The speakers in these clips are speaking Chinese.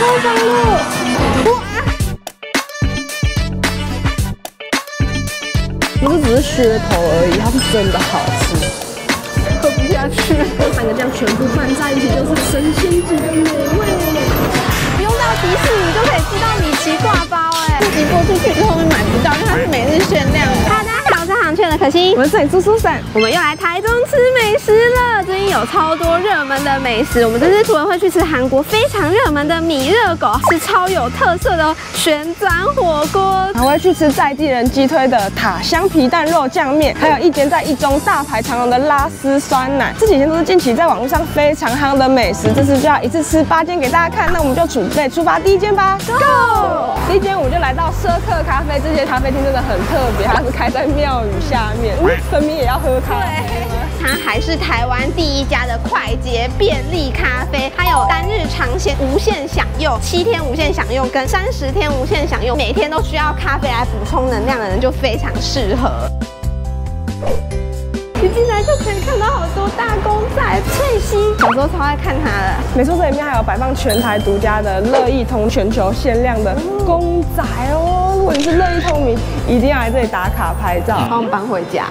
超香的！哇！不是只是噱头而已，它是真的好吃。喝不下去，这三个酱全部拌在一起就是神仙级的美味。不用到迪士尼就可以吃到米奇挂包哎，自己播出去之后会买不到，因为它是每日限量的。航券的可心，我是这里猪猪婶，我们又来台中吃。有超多热门的美食，我们这次突然会去吃韩国非常热门的米热狗，是超有特色的旋转火锅，还会去吃在地人鸡推的塔香皮蛋肉酱面，还有一间在一中大排长龙的拉丝酸奶。这几天都是近期在网络上非常夯的美食，这次就要一次吃八间给大家看。那我们就准备出发第一间吧，Go！第一间我们就来到奢客咖啡，这间咖啡厅真的很特别，它是开在庙宇。下面，分明也要喝咖啡。它还是台湾第一家的快捷便利咖啡，它有单日尝鲜无限享用，七天无限享用跟三十天无限享用，每天都需要咖啡来补充能量的人就非常适合。一进来就可以看到好多大公仔，翠西小时候超爱看它的。没错，这里面还有摆放全台独家的乐意通全球限量的公仔哦。如果你是乐意通迷，一定要来这里打卡拍照，帮我们搬回家。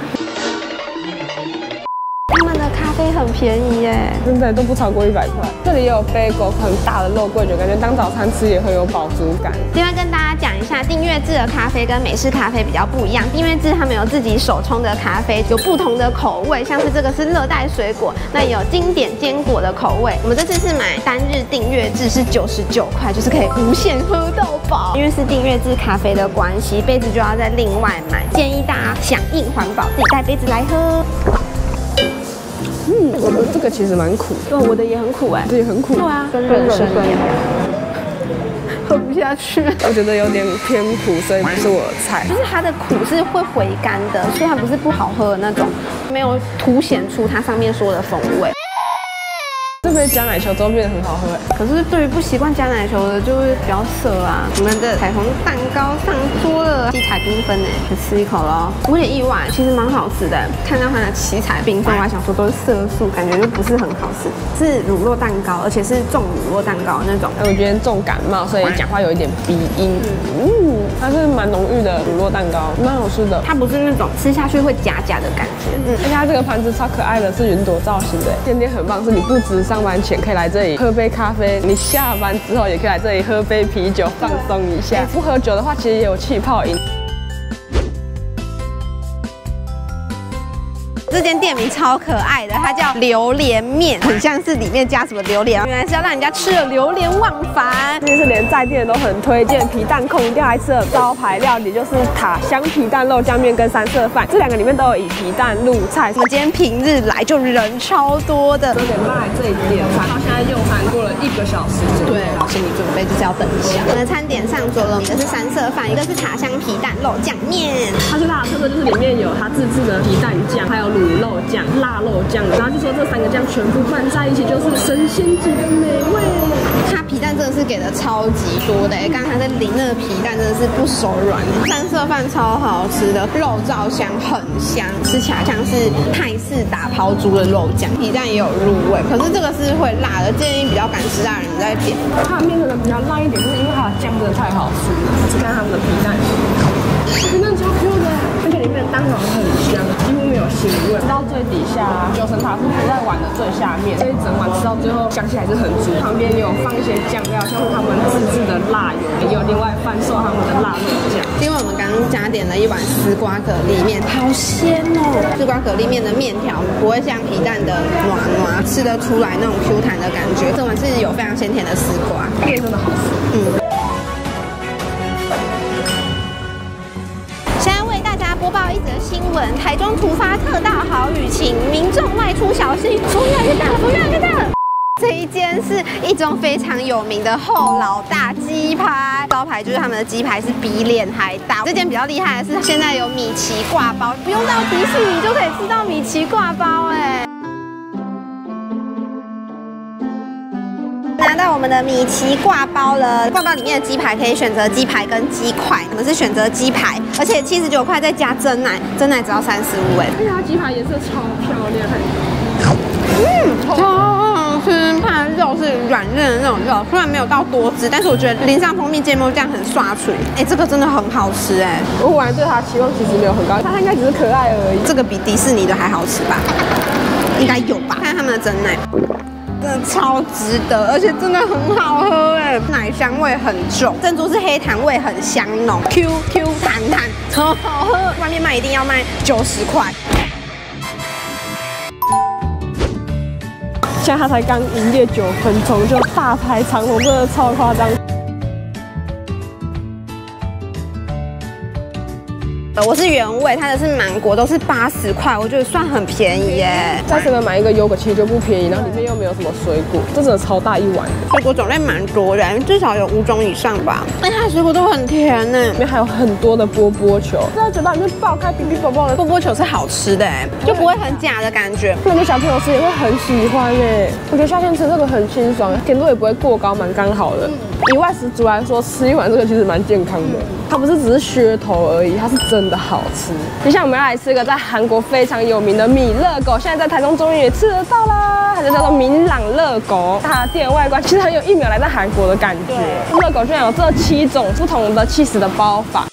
很便宜耶，真的都不超过一百块。这里也有杯狗很大的肉桂卷，感觉当早餐吃也很有饱足感。另外跟大家讲一下，订阅制的咖啡跟美式咖啡比较不一样。订阅制他们有自己手冲的咖啡，有不同的口味，像是这个是热带水果，那有经典坚果的口味。我们这次是买单日订阅制，是九十九块，就是可以无限喝到饱。因为是订阅制咖啡的关系，杯子就要再另外买。建议大家响应环保，自己带杯子来喝。嗯，我的这个其实蛮苦，对，我的也很苦哎，这也很苦，对啊，跟人参一样，喝不下去，我觉得有点偏苦，所以不是我的菜。就是它的苦是会回甘的，所以它不是不好喝的那种，没有凸显出它上面说的风味。这杯加奶球都变得很好喝，可是对于不习惯加奶球的就会比较涩啊。我们的彩虹蛋糕上桌了，七彩缤纷哎，来吃一口喽。我有点意外，其实蛮好吃的。看到它的七彩缤纷，我还想说都是色素，感觉就不是很好吃。是乳酪蛋糕，而且是重乳酪蛋糕那种。哎，我今天重感冒，所以讲话有一点鼻音。嗯，它是蛮浓郁的乳酪蛋糕，蛮好吃的。它不是那种吃下去会假假的感觉。嗯，而且它这个盘子超可爱的，是云朵造型的。甜点很棒，是你不止。上班前可以来这里喝杯咖啡，你下班之后也可以来这里喝杯啤酒放松一下。不喝酒的话，其实也有气泡饮。这间店名超可爱的，它叫榴莲面，很像是里面加什么榴莲，原来是要让人家吃了榴莲忘返。这是连在地人都很推荐，皮蛋控一定要来吃的招牌料理就是塔香皮蛋肉酱面跟三色饭，这两个里面都有以皮蛋入菜。我们今天平日来就人超多的，九点半来这里点餐，到现在又翻过了一个小时。对，心理准备就是要等一下。我们 的餐点上桌了，我们的是三色饭，一个是茶香皮蛋肉酱面，它最大的特色就是里面有它自制的皮蛋酱，还有卤。卤肉酱、腊肉酱，然后就说这三个酱全部拌在一起就是神仙级的美味。它皮蛋真的是给的超级多的，刚刚它在淋那个皮蛋真的是不手软。三色饭超好吃的，肉燥香很香，吃起来像是泰式打抛猪的肉酱，皮蛋也有入味。可是这个是会辣的，建议比较敢吃辣的人再点。它的面可能比较辣一点，就是因为它的酱真的太好吃了。吃看他们的皮蛋，皮蛋超 Q 的，而且里面的蛋黄很香，有腥味。吃到最底下，九层塔是铺在碗的最下面，这一整碗吃到最后香气还是很足。旁边有放一些酱料，像是他们自制的辣油，也有另外贩售他们的辣肉酱。因为我们刚刚加点了一碗丝瓜蛤蜊面，好鲜哦！丝瓜蛤蜊面的面条不会像皮蛋的软软，吃得出来那种 Q 弹的感觉。这碗是有非常鲜甜的丝瓜，面真的好吃。嗯。新闻：台中突发特大豪雨，请民众外出小心。风越来越大，风越来越大。这一间是一中非常有名的后老大鸡排，招牌就是他们的鸡排是比脸还大。这间比较厉害的是，现在有米奇挂包，不用到迪士尼就可以吃到米奇挂包，哎。我们的米奇挂包了，挂包里面的鸡排可以选择鸡排跟鸡块，我们是选择鸡排，而且七十九块再加蒸奶，蒸奶只要三十五哎。哎它，鸡排颜色超漂亮，嗯，超好吃，排肉是软嫩的那种肉，虽然没有到多汁，但是我觉得淋上蜂蜜芥末酱很刷嘴。哎，这个真的很好吃哎！我本来对它期望其实没有很高，它应该只是可爱而已。这个比迪士尼的还好吃吧？应该有吧？看他们的真奶，真的超值得，而且真的很好喝哎，奶香味很重，珍珠是黑糖味很香浓，Q Q 弹弹，超好喝。外面卖一定要卖九十块。现在他才刚营业九分钟，就大排长龙，真的超夸张。我是原味，它的是芒果，都是八十块，我觉得算很便宜耶。在这边买一个优格其实就不便宜，然后里面又没有什么水果，这真的超大一碗。水果种类蛮多的，至少有五种以上吧。但，它的水果都很甜呢，里面还有很多的波波球，在嘴巴里面爆开，哔哔啵啵的。波波球是好吃的，就不会很假的感觉。很多小朋友吃也会很喜欢耶。我觉得夏天吃这个很清爽，甜度也不会过高，蛮刚好的。以外食族来说，吃一碗这个其实蛮健康的。它不是只是噱头而已，它是真的好吃。接下来我们要来吃一个在韩国非常有名的米乐狗，现在在台中终于也吃得到啦，它就叫做明朗乐狗。它的店外观其实很有一秒来到韩国的感觉。乐狗居然有这七种不同的 cheese 的包法。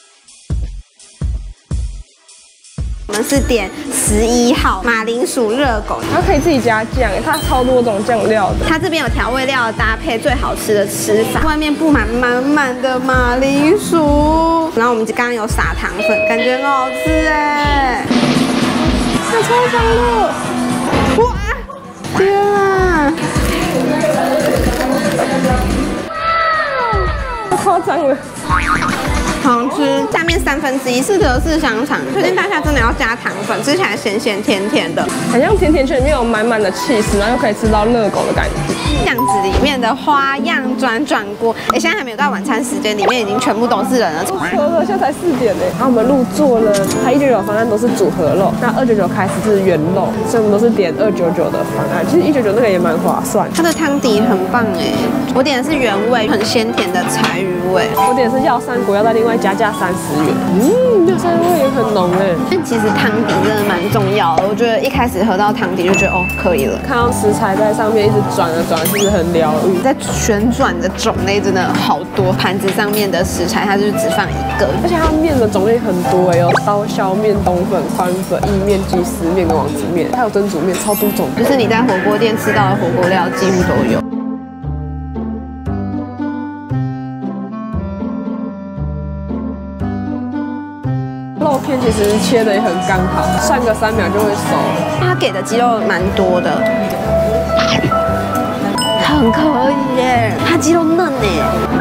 我们是点十一号马铃薯热狗，它可以自己加酱，它超多种酱料的。它这边有调味料搭配最好吃的吃法，外面布满满满的马铃薯，然后我们刚刚有撒糖粉，感觉很好吃哎。太超香了！哇，天啊！太夸张了。好吃，下面三分之一是德式香肠，推荐大家真的要加糖粉，吃起来咸咸甜甜的，很像甜甜圈里面有满满的气势，然后又可以吃到热狗的感觉。巷子里面的花样转转锅，哎，现在还没有到晚餐时间，里面已经全部都是人了。饿了，现在才四点呢。然后我们入座了，它一九九方案都是组合肉，那二九九开始是原肉，所以我们都是点二九九的方案。其实一九九那个也蛮划算，它的汤底很棒哎。我点的是原味，很鲜甜的柴鱼味。我点的是药膳果，要在另外加价三十元。嗯，那香味也很浓哎。但其实汤底真的蛮重要的，我觉得一开始喝到汤底就觉得哦可以了。看到食材在上面一直转啊转，是不是很疗愈？在旋转的种类真的好多，盘子上面的食材它就是只放一个，而且它面的种类很多哎，有刀削面、冬粉、宽粉、意面、鸡丝面跟王子面，还有蒸煮面，超多种。就是你在火锅店吃到的火锅料几乎都有。片其实切的也很刚好，涮个三秒就会熟。他给的鸡肉蛮多的。很可以耶，他鸡肉嫩呢，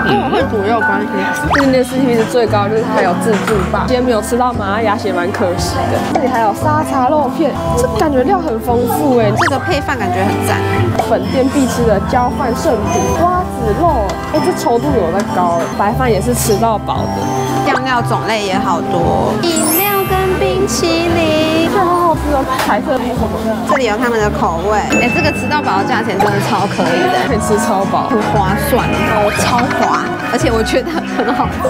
跟我会煮也有关系。今天 CP 值最高就是它还有自助吧，今天没有吃到麻辣鸭血，蛮可惜的。这里还有沙茶肉片，这感觉料很丰富哎，这个配饭感觉很赞。本店必吃的交换圣品瓜子肉，哎，这稠度有在高，白饭也是吃到饱的，酱料种类也好多，饮料跟冰淇淋。这好好吃哦彩色这里有他们的口味，哎，这个吃到饱的价钱真的超可以的，可以吃超饱，很划算，哦，超划，而且我觉得很好吃。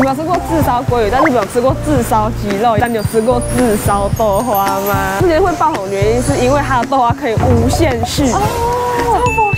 你有吃过炙烧鲑鱼，但是没有吃过炙烧鸡肉，但你有吃过炙烧豆花吗？之前会爆红原因是因为它的豆花可以无限续。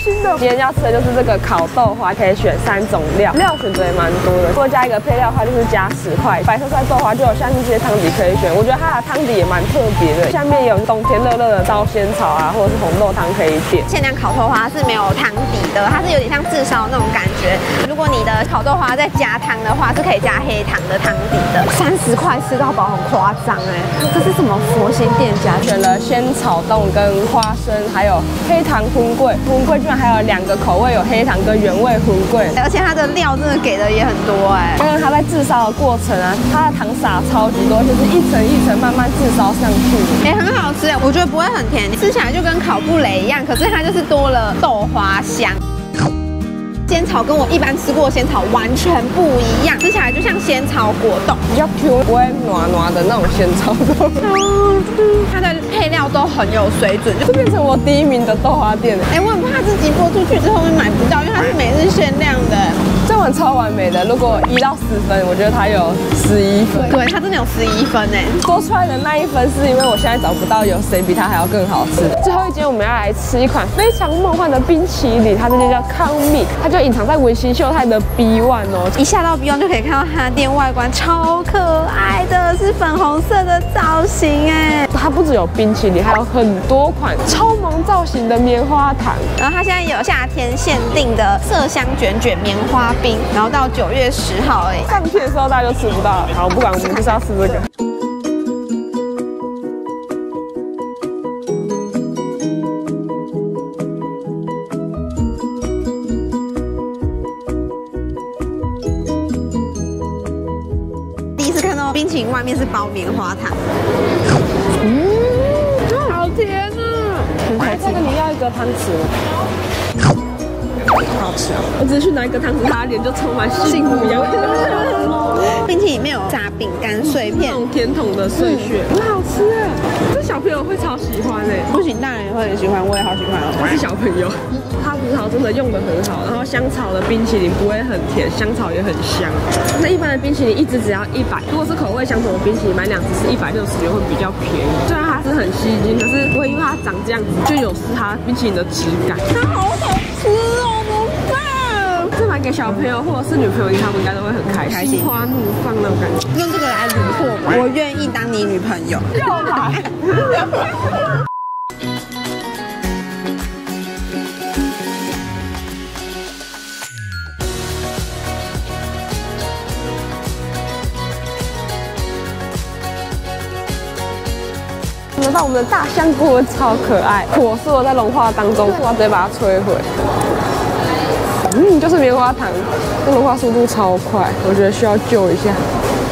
今天要吃的就是这个烤豆花，可以选三种料，料选择也蛮多的。如果加一个配料的话，就是加十块。白色菜豆花就有像这些汤底可以选，我觉得它的汤底也蛮特别的。下面有冬天热热的烧仙草啊，或者是红豆汤可以点。限量烤豆花是没有汤底的，它是有点像炙烧那种感觉。如果你的烤豆花再加汤的话，是可以加黑糖的汤底的。三十块吃到饱，很夸张哎！这是什么佛心店家？选了仙草冻跟花生，还有黑糖荤桂，荤桂居然。还有两个口味，有黑糖跟原味红桂，而且它的料真的给的也很多哎。刚刚它在炙烧的过程啊，它的糖撒超级多，就是一层一层慢慢炙烧上去，哎，很好吃哎，我觉得不会很甜，吃起来就跟烤布雷一样，可是它就是多了豆花香。仙草跟我一般吃过的仙草完全不一样，吃起来就像仙草果冻，比较 Q，不会软软的那种仙草冻。它的配料都很有水准，就变成我第一名的豆花店。哎，我很怕自己播出去之后会买不到，因为它是每日限量的。这碗超完美的，如果一到十分，我觉得它有十一分。对，它真的有十一分哎。多出来的那一分是因为我现在找不到有谁比它还要更好吃。最后一间我们要来吃一款非常梦幻的冰淇淋，它这间叫康蜜，它就隐藏在文心秀泰的 B One 哦。一下到 B One 就可以看到它的店外观超可爱的，是粉红色的造型哎。它不只有冰淇淋，还有很多款超萌造型的棉花糖。然后它现在有夏天限定的麝香卷卷棉花冰，然后到九月十号哎，上片的时候大家就吃不到了。好，不管我们就是要吃这个。冰淇淋外面是包棉花糖，嗯，好甜啊！来，再跟你要一个汤匙。好吃啊！我只是去拿一个汤匙，他脸就充满幸福一样。冰淇淋里面有炸饼干碎片，那种甜筒的碎屑，很好吃哎！这小朋友会超喜欢哎，不行，大人也会很喜欢，我也好喜欢哦。我是小朋友，它葡萄真的用的很好，然后香草的冰淇淋不会很甜，香草也很香。那一般的冰淇淋一支只要一百，如果是口味相同的冰淇淋，买两支是一百六十元，会比较便宜。虽然它是很吸睛，可是不会因为它长这样子就有失它冰淇淋的质感。它好好吃哦！给小朋友或者是女朋友，他们应该都会很开心，花怒放那种感觉。用这个来虏获我，我愿意当你女朋友。要买。闻到我们的大香菇超可爱，火速在融化当中，我直接把它摧毁。嗯，就是棉花糖，融化速度超快，我觉得需要救一下。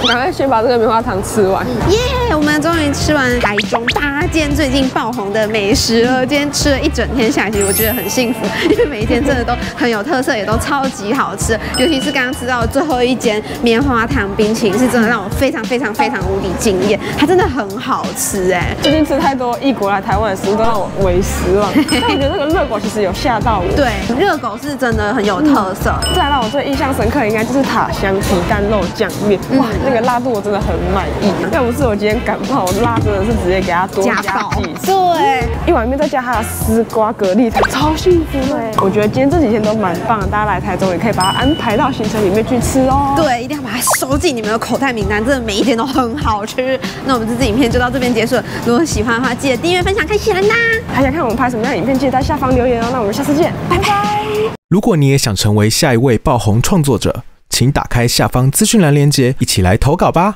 赶快先把这个棉花糖吃完。耶，我们终于吃完台中八间最近爆红的美食了。今天吃了一整天下来，其实我觉得很幸福，因为每一天真的都很有特色，也都超级好吃。尤其是刚刚吃到最后一间棉花糖冰淇淋，是真的让我非常非常非常无敌惊艳，它真的很好吃哎。最近吃太多异国来台湾的食物，都让我为失望。但我觉得这个热狗其实有吓到我。对，热狗是真的很有特色。再让我最印象深刻，应该就是塔香皮蛋肉酱面。哇，那个辣度我真的很满意。要不是我今天感冒，我辣真的是直接给它多加几次。对，一碗面再加它的丝瓜蛤蜊汤，超幸福哎！我觉得今天这几天都蛮棒的，大家来台中也可以把它安排到行程里面去吃哦。对，一定要把它收进你们的口袋名单，真的每一天都很好吃。那我们这支影片就到这边结束了。如果喜欢的话，记得订阅、分享、开启铃铛。还想看我们拍什么样的影片，记得在下方留言哦。那我们下次见，拜拜。如果你也想成为下一位爆红创作者，请打开下方资讯栏链接，一起来投稿吧。